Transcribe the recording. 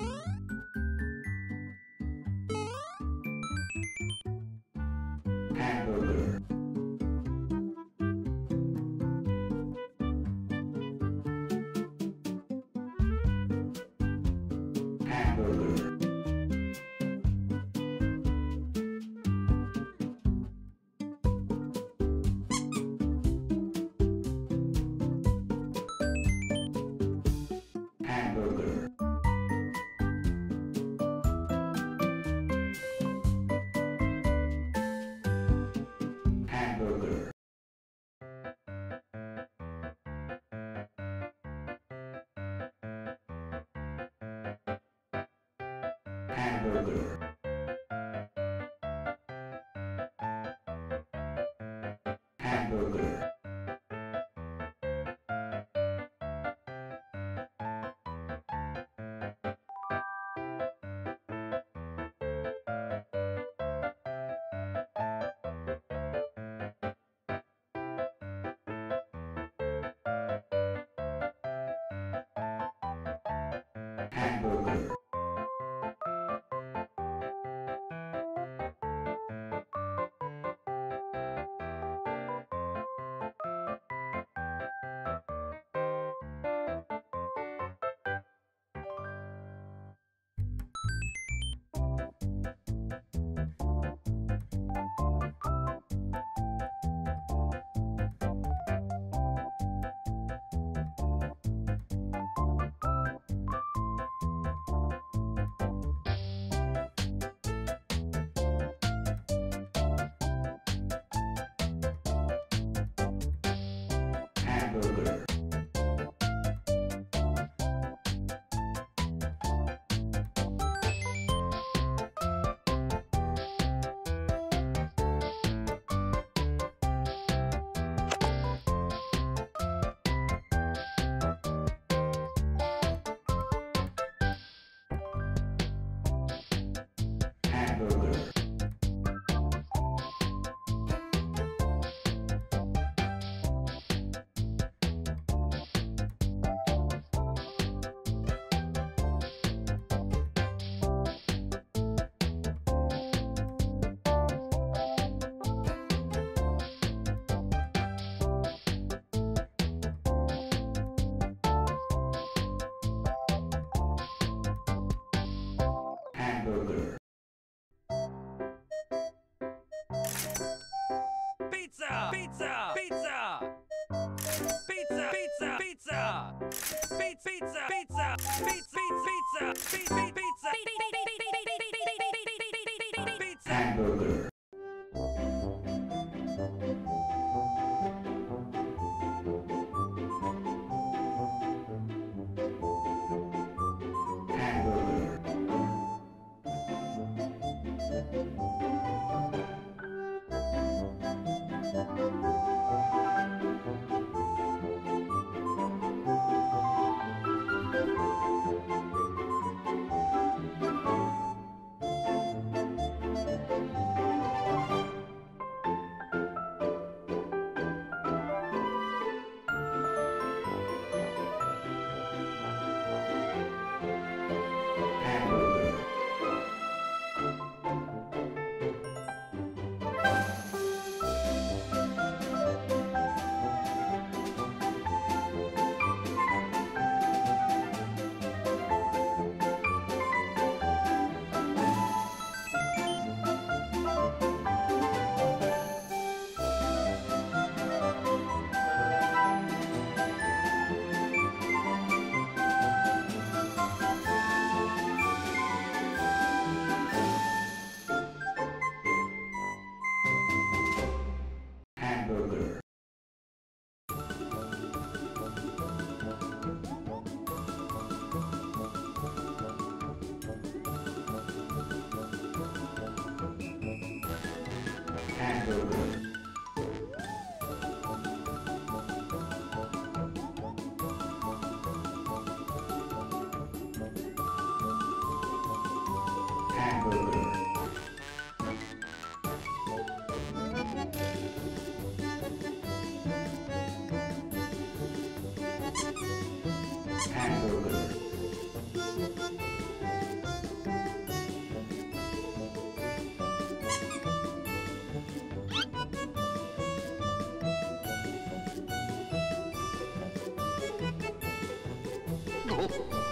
Hamburger. Hamburger, hamburger, Pizza! Pizza! Pizza! Pizza! Pizza! Pizza! Pizza! Pizza! Pizza! Hamburger, 哦